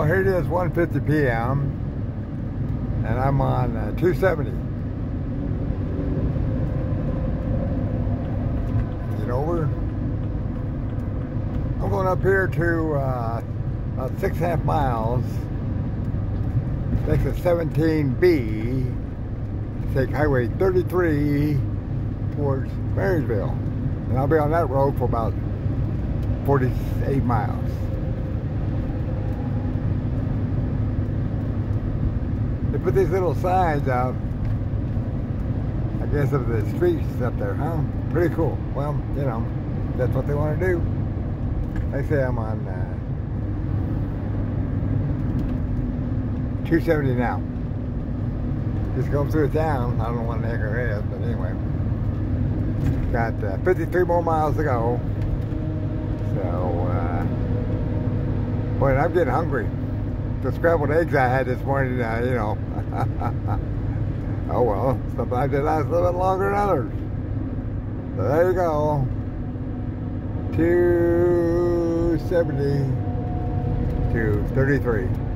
Well, here it is, 1.50 p.m. And I'm on uh, 270. Get over. I'm going up here to uh, about six and a half miles. Takes a 17B. Take Highway 33 towards Marysville. And I'll be on that road for about 48 miles. They put these little signs out, I guess, of the streets up there, huh? Pretty cool. Well, you know, that's what they want to do. I say I'm on uh, 270 now. Just going through town. I don't know what the heck it is, but anyway. Got uh, 53 more miles to go. So, uh, boy, I'm getting hungry. The scrambled eggs I had this morning, uh, you know. oh well, sometimes they last a little bit longer than others. So there you go. 270 to 33.